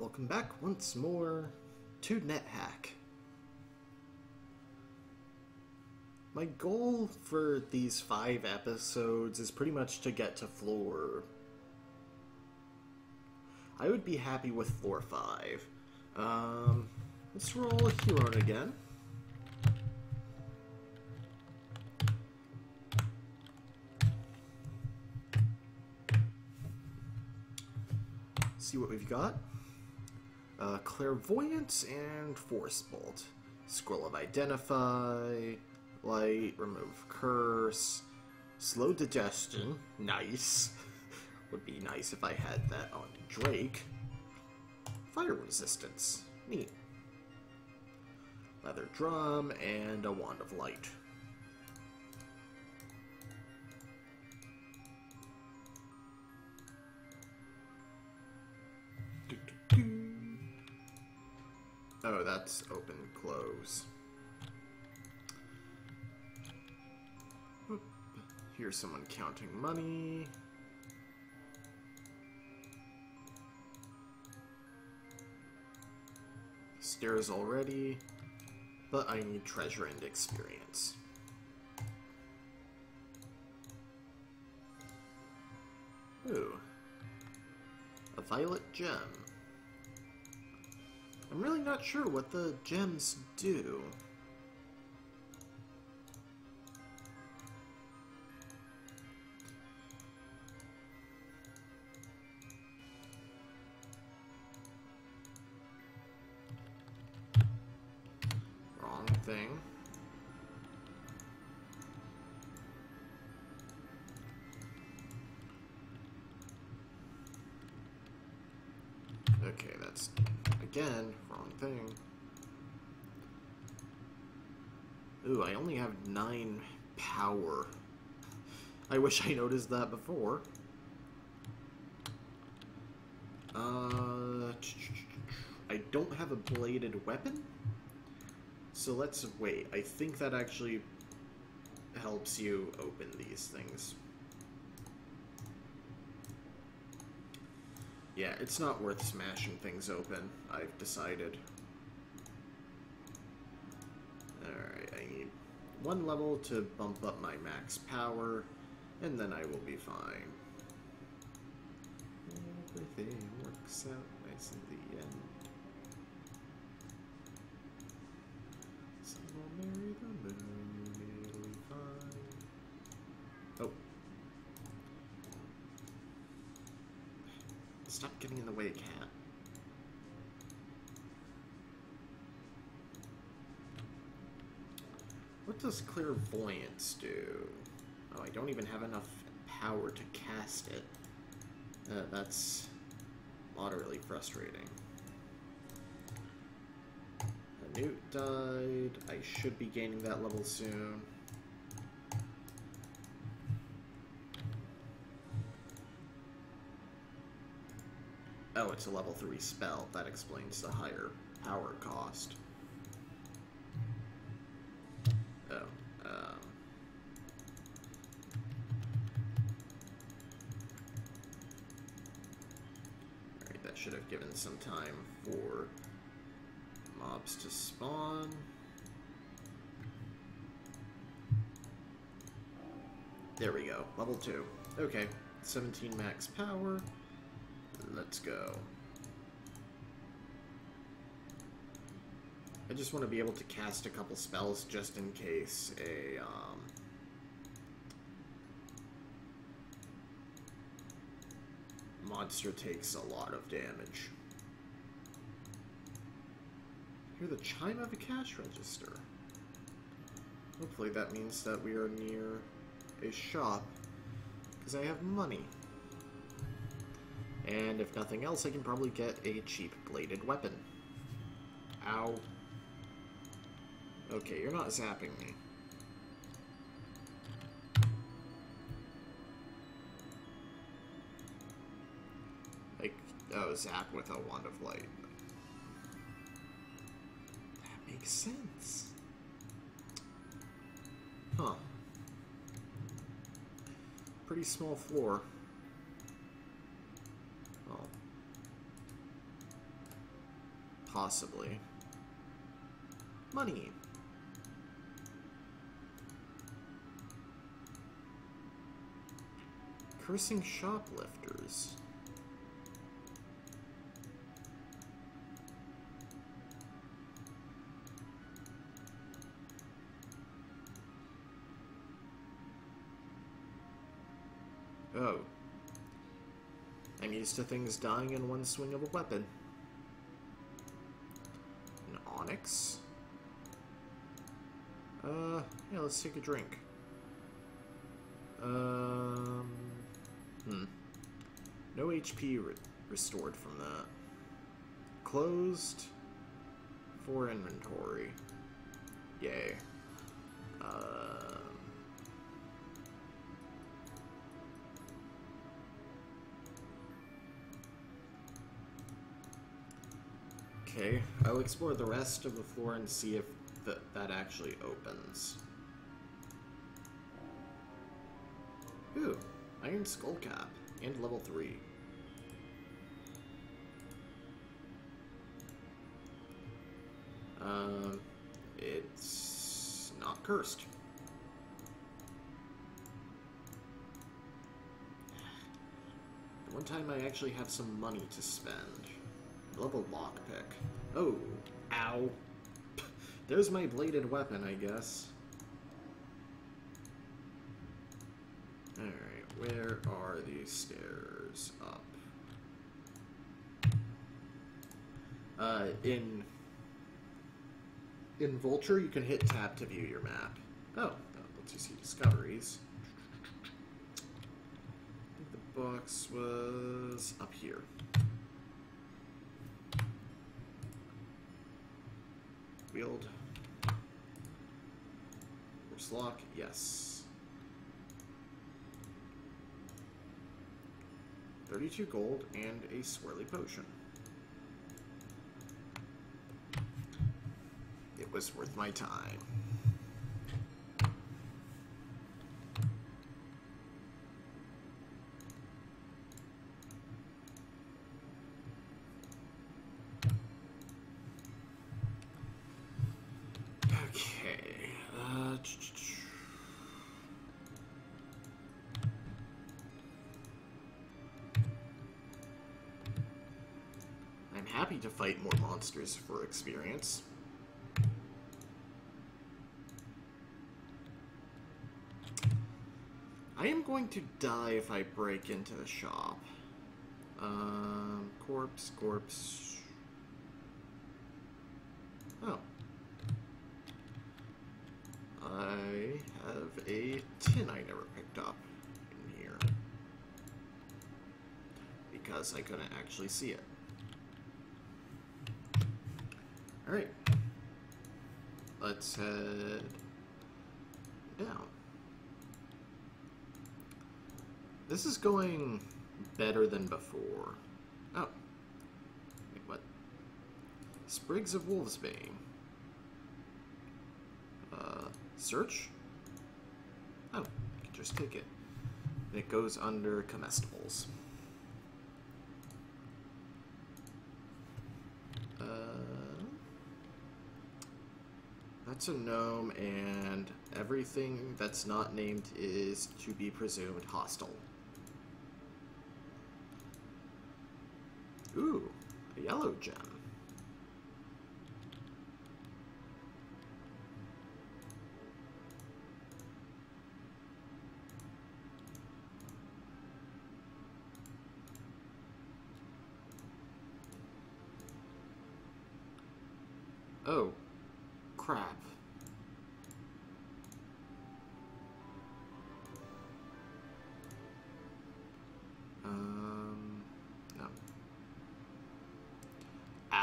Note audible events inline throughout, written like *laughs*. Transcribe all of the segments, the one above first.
Welcome back once more to NetHack. My goal for these five episodes is pretty much to get to floor. I would be happy with floor five. Um, let's roll Hiron again. See what we've got. Uh, Clairvoyance and Force Bolt. Scroll of Identify, Light, Remove Curse, Slow Digestion, nice. *laughs* Would be nice if I had that on Drake. Fire Resistance, neat. Leather Drum, and a Wand of Light. Oh, that's open, close. Here's someone counting money. Stairs already, but I need treasure and experience. Ooh. A violet gem. I'm really not sure what the gems do. Wrong thing. Okay, that's again wrong thing. Ooh, I only have nine power. I wish I noticed that before. Uh, I don't have a bladed weapon, so let's wait. I think that actually helps you open these things. Yeah, it's not worth smashing things open, I've decided. Alright, I need one level to bump up my max power, and then I will be fine. Everything works out nice in the end. Some will marry the moon, it'll be fine. Oh. Stop getting in the way, cat. What does clairvoyance do? Oh, I don't even have enough power to cast it. Uh, that's moderately frustrating. Newt died. I should be gaining that level soon. Oh, it's a level 3 spell. That explains the higher power cost. Oh, um... Alright, that should have given some time for mobs to spawn. There we go, level 2. Okay, 17 max power. Let's go. I just want to be able to cast a couple spells just in case a, um... Monster takes a lot of damage. Hear the chime of a cash register. Hopefully that means that we are near a shop, because I have money. And if nothing else, I can probably get a cheap bladed weapon. Ow. Okay, you're not zapping me. Like, oh, zap with a wand of light. That makes sense. Huh. Pretty small floor. Possibly. Money. Cursing shoplifters. Oh. I'm used to things dying in one swing of a weapon. Onyx? Uh, yeah, let's take a drink. Um, hmm. No HP re restored from that. Closed for inventory. Yay. Um, okay, I'll explore the rest of the floor and see if th that actually opens. Ooh, Iron Skull Cap, and level 3. Um, it's not cursed. One time I actually have some money to spend. Level lockpick. Oh, ow. *laughs* There's my bladed weapon, I guess. Alright, where are these stairs up? Uh, in... In Vulture, you can hit tab to view your map. Oh, that lets you see discoveries. I think the box was up here. Force lock, yes. 32 gold and a swirly potion. It was worth my time. Okay. Uh, I'm happy to fight more monsters for experience. I am going to die if I break into the shop. Um, corpse, corpse. Oh. I have a tin I never picked up in here. Because I couldn't actually see it. Alright. Let's head down. This is going better than before. Oh. Wait, what? Sprigs of Wolfsbane. Uh, search? Oh, can just take it. And it goes under comestibles. That's a gnome, and everything that's not named is to be presumed hostile. Ooh, a yellow gem.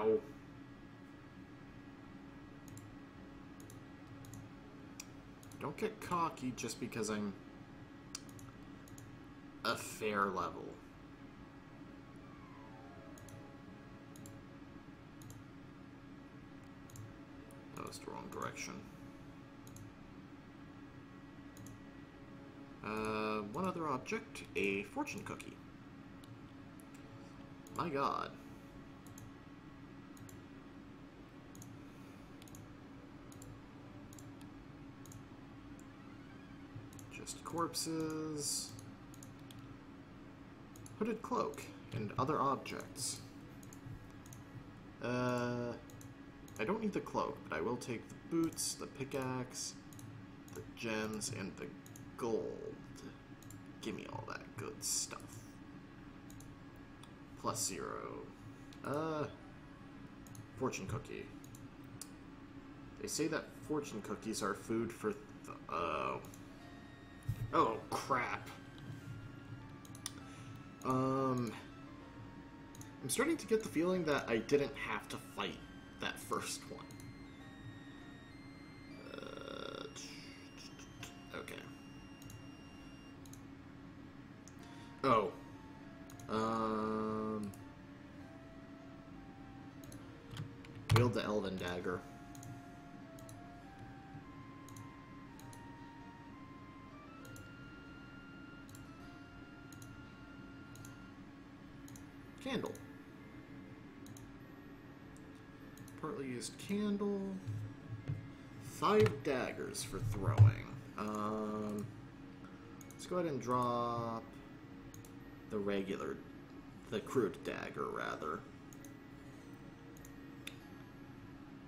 Ow. Don't get cocky just because I'm a fair level. That was the wrong direction. Uh, one other object, a fortune cookie. My god. Just corpses. Hooded cloak and other objects. Uh, I don't need the cloak, but I will take the boots, the pickaxe, the gems, and the gold. Give me all that good stuff. Plus zero. Uh, fortune cookie. They say that fortune cookies are food for. Th uh, oh crap. Um, I'm starting to get the feeling that I didn't have to fight that first one. Uh, okay. Oh. Um. Wield the Elven Dagger. Candle. Partly used candle. Five daggers for throwing. Um, let's go ahead and drop the regular, the crude dagger, rather.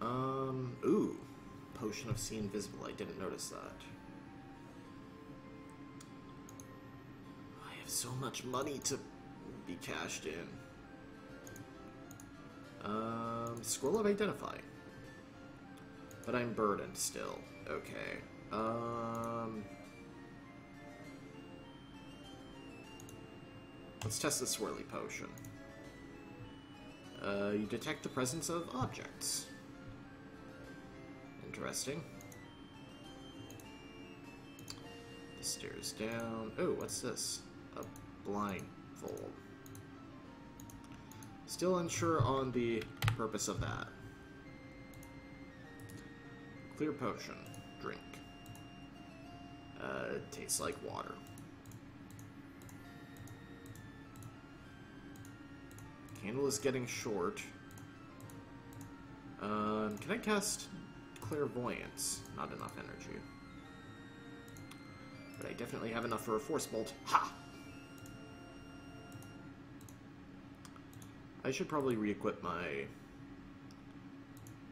Um, ooh. Potion of See Invisible. I didn't notice that. I have so much money to be cashed in. Um, Scroll of Identify. But I'm burdened still. Okay. Um... Let's test the Swirly Potion. Uh, you detect the presence of objects. Interesting. The stairs down. Oh, what's this? A blindfold. Still unsure on the purpose of that. Clear potion. Drink. Uh, tastes like water. Candle is getting short. Um, can I cast Clairvoyance? Not enough energy. But I definitely have enough for a Force Bolt. Ha! I should probably re-equip my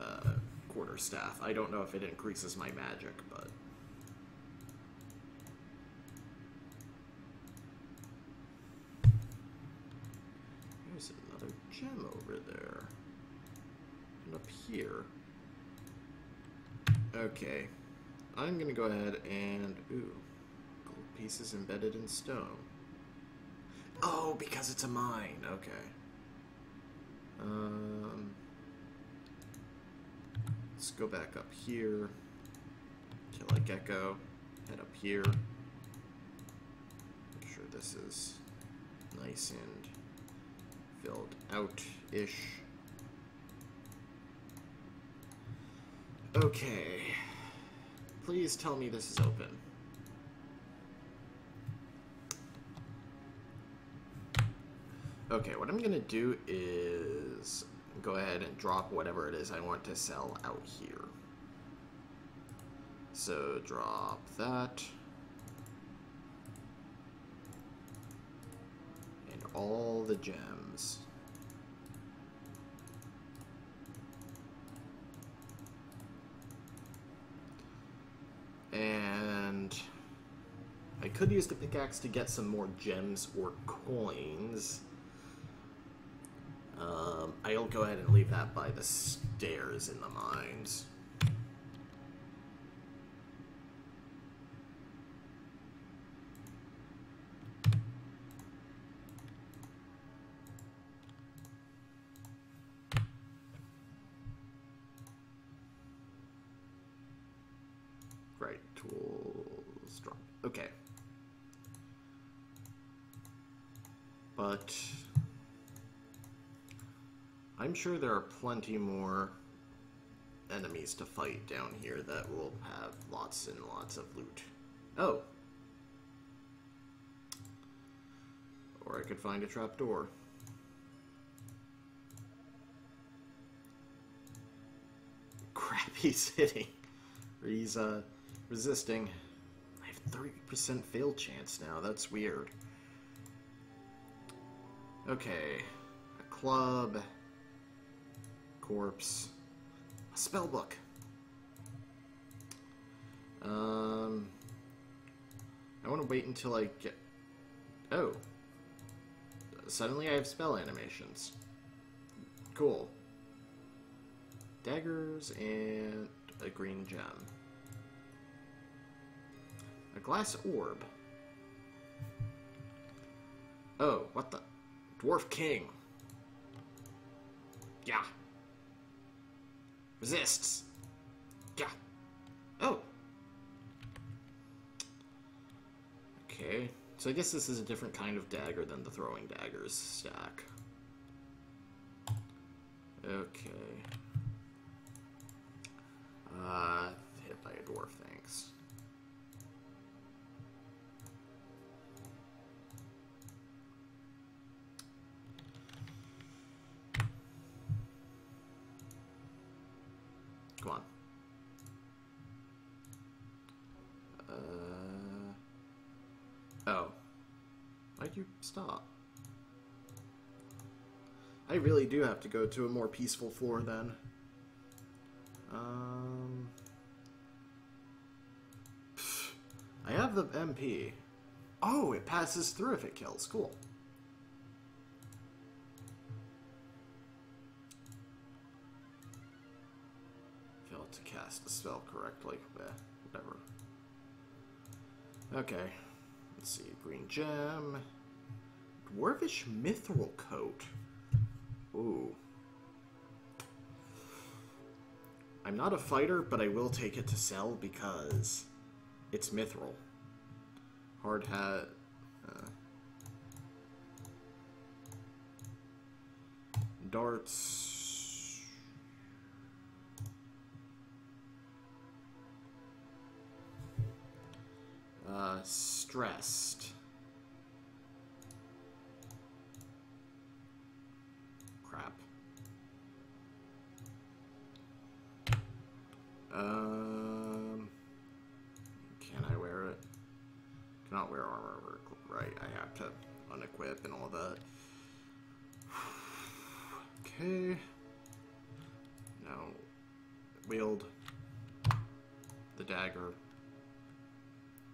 uh, staff. I don't know if it increases my magic, but... There's another gem over there. And up here. Okay. I'm gonna go ahead and... Ooh. Gold pieces embedded in stone. Oh, because it's a mine. Okay. Um, let's go back up here. Kill a gecko. Head up here. Make sure this is nice and filled out-ish. Okay. Please tell me this is open. Okay, what I'm gonna do is go ahead and drop whatever it is I want to sell out here. So drop that. And all the gems. And I could use the pickaxe to get some more gems or coins. Um, I'll go ahead and leave that by the stairs in the mines. Right, tools drop. Okay. But I'm sure there are plenty more enemies to fight down here that will have lots and lots of loot. Oh. Or I could find a trapdoor. *laughs* Crap, he's hitting. He's, uh, resisting. I have 30% fail chance now. That's weird. Okay. A club. Corpse. A spell book. Um, I want to wait until I get... Oh. Suddenly I have spell animations. Cool. Daggers and a green gem. A glass orb. Oh, what the? Dwarf King. Yeah. Resists. Yeah. Oh. Okay. So I guess this is a different kind of dagger than the throwing daggers stack. Okay. Uh, hit by a dwarf, thanks. Come on. Uh, oh. Why'd you stop? I really do have to go to a more peaceful floor then. Um, I have the MP. Oh, it passes through if it kills. Cool. Failed to cast the spell correctly. Eh, whatever. Okay. Let's see. Green gem. Dwarvish mithril coat. Ooh. I'm not a fighter, but I will take it to sell because it's mithril. Hard hat. Uh, darts. Uh, stressed. Crap. Um, can I wear it? Cannot wear armor, right? I have to unequip and all that. *sighs* Okay. Now, wield the dagger.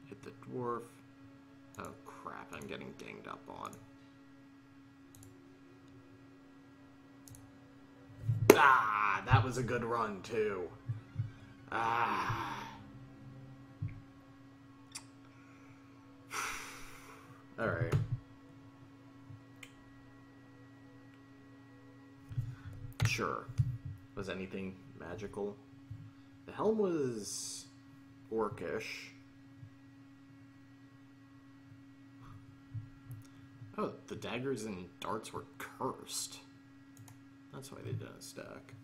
Hit the dwarf. I'm getting dinged up on. Ah, that was a good run too. Ah. *sighs* All right. Sure. Was anything magical? The helm was orcish. Oh, the daggers and darts were cursed. That's why they didn't stack.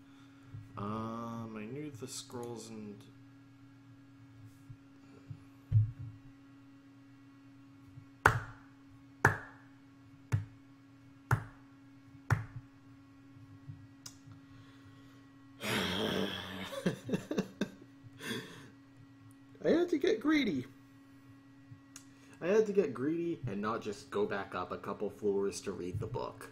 Um, I knew the scrolls and. *laughs* I had to get greedy. I had to get greedy and not just go back up a couple floors to read the book.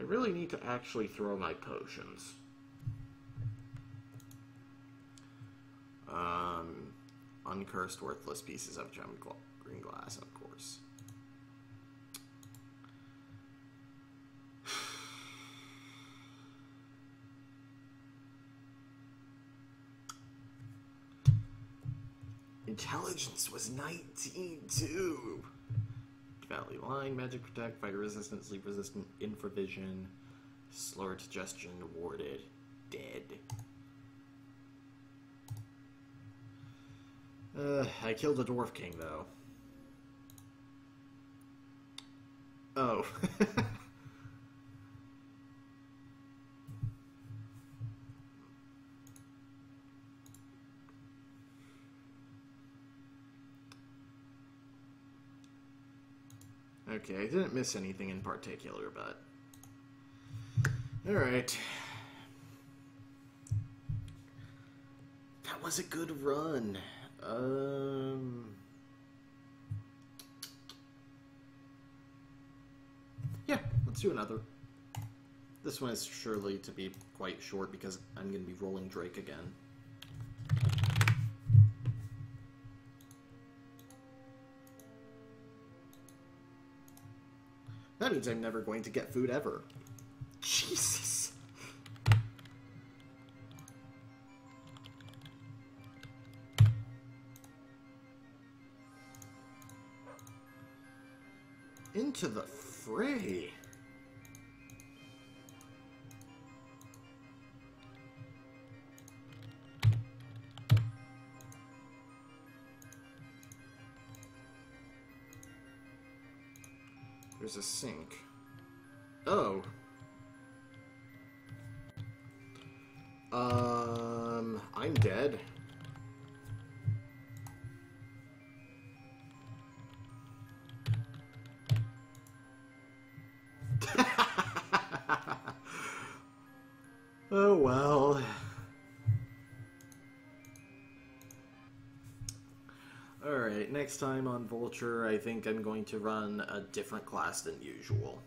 I really need to actually throw my potions. Um, uncursed worthless pieces of gem gl green glass, of course. Intelligence was 19 too. Valley Line, Magic Protect, Fire Resistant, Sleep Resistant, Infravision, Slower Digestion, Warded, Dead. Uh, I killed a Dwarf King, though. Oh. *laughs* Okay, I didn't miss anything in particular, but... Alright. That was a good run. Um... Yeah, let's do another. This one is surely to be quite short because I'm going to be rolling Drake again. I'm never going to get food ever. Jesus. Into the fray. There's a sink. Oh. Um, I'm dead. Next time on Vulture, I think I'm going to run a different class than usual.